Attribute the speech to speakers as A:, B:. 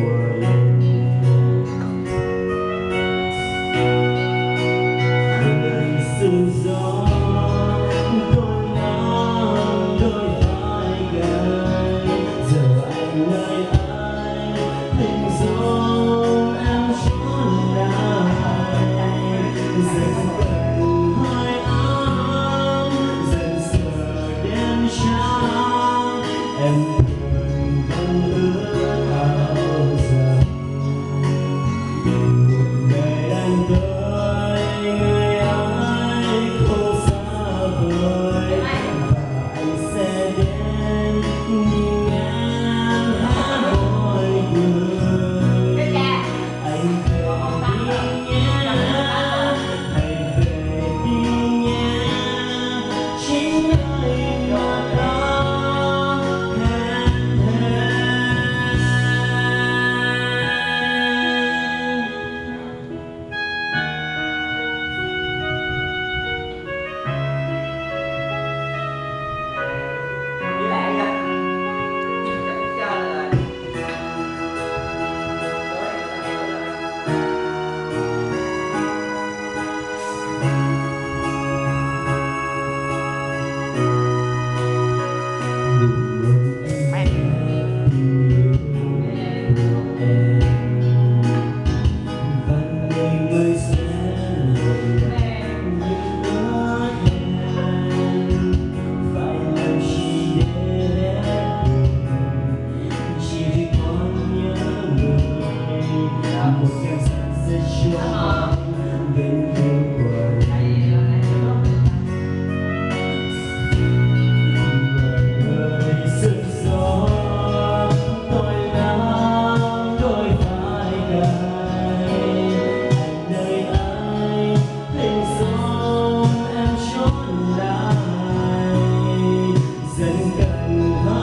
A: world. Uhum.